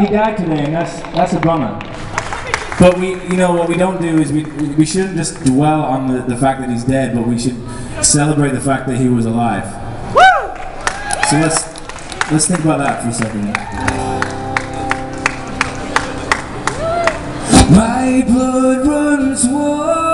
he died today, and that's that's a bummer. But we, you know, what we don't do is we we shouldn't just dwell on the, the fact that he's dead, but we should celebrate the fact that he was alive. Woo! So let's let's think about that for a second. My blood runs warm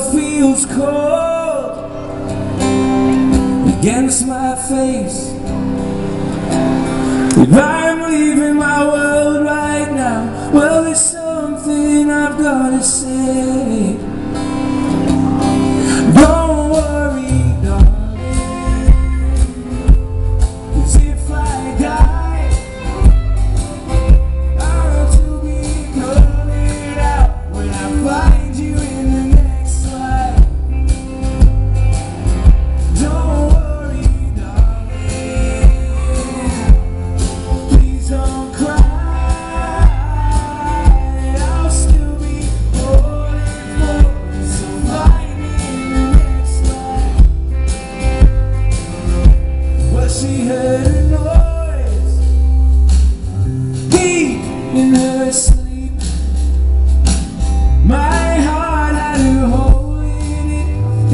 feels cold against my face. If I'm leaving my world right now, well, there's something I've got to say. Don't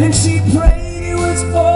And she prayed it was over.